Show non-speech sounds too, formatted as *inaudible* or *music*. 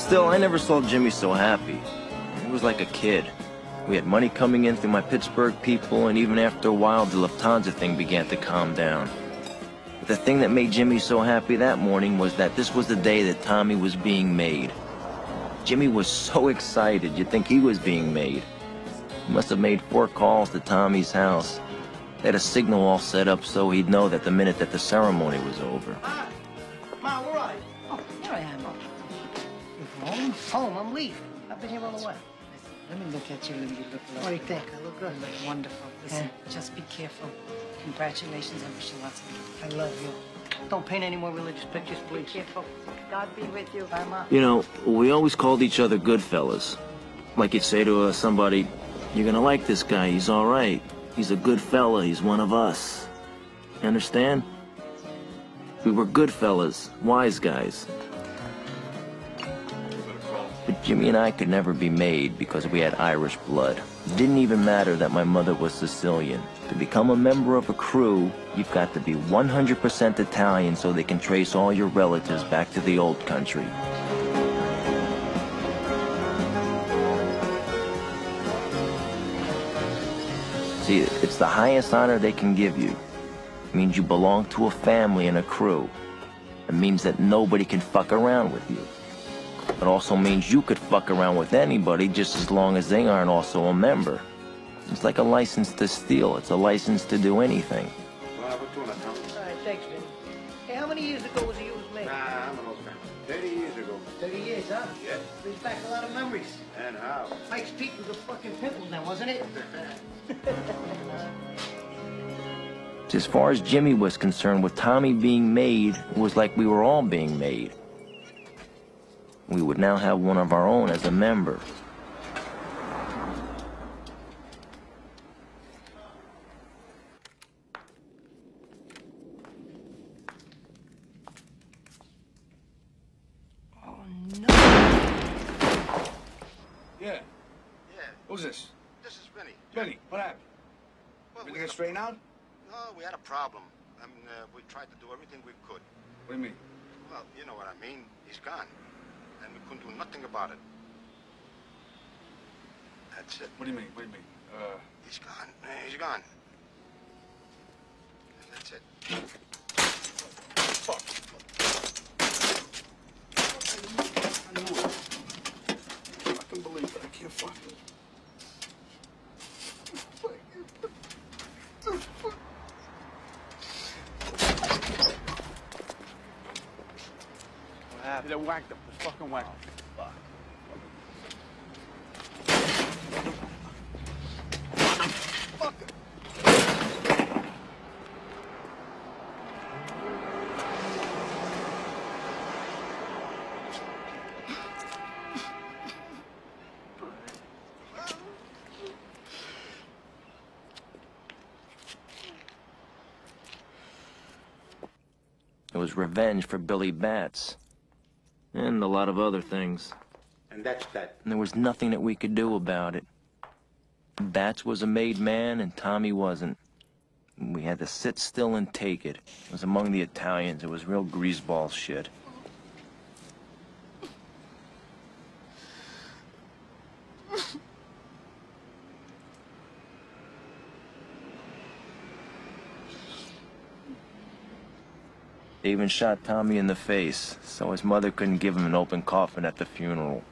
Still, I never saw Jimmy so happy. He was like a kid. We had money coming in through my Pittsburgh people, and even after a while, the Lufthansa thing began to calm down. But the thing that made Jimmy so happy that morning was that this was the day that Tommy was being made. Jimmy was so excited, you'd think he was being made. He must have made four calls to Tommy's house. They had a signal all set up so he'd know that the minute that the ceremony was over. Home? Home, I'm leaving. I've been here all the way. Let me look at you and you look What do you think? I look good. You look wonderful. Listen, just be careful. Congratulations. I wish you lots of luck. I love you. Don't paint any more religious pictures, please. Careful. God be with you. Bye, Ma. You know, we always called each other good fellas. Like you'd say to uh, somebody, you're gonna like this guy, he's alright. He's a good fella, he's one of us. You understand? We were good fellas, wise guys. Jimmy and I could never be made because we had Irish blood. It didn't even matter that my mother was Sicilian. To become a member of a crew, you've got to be 100% Italian so they can trace all your relatives back to the old country. See, it's the highest honor they can give you. It means you belong to a family and a crew. It means that nobody can fuck around with you. It also means you could fuck around with anybody just as long as they aren't also a member. It's like a license to steal. It's a license to do anything. All right, thanks, Vinny. Hey, how many years ago was the U was made? Nah, I'm an old guy. 30 years ago. 30 years, huh? Yeah. Brings back a lot of memories. And how? Mike's Pete was a fucking pimple then, wasn't it? *laughs* As far as Jimmy was concerned, with Tommy being made, it was like we were all being made. We would now have one of our own as a member. Oh, no. Yeah. Yeah, Who's this? this is Vinny. Benny. What happened? Well, Everything we get had straightened out? No, we had a problem. I mean, uh, we tried to do everything we could. What do you mean? Well, you know what I mean. He's gone. And we couldn't do nothing about it. That's it. What do you mean? What do you mean? Uh, He's gone. He's gone. And that's it. fuck. I knew it. I can believe it. I can't fuck it. What happened? They whacked him. Fucking whacked him. Fuck. It was revenge for Billy Batts. And a lot of other things. And that's that. And there was nothing that we could do about it. Batts was a made man and Tommy wasn't. We had to sit still and take it. It was among the Italians. It was real greaseball shit. They even shot Tommy in the face, so his mother couldn't give him an open coffin at the funeral.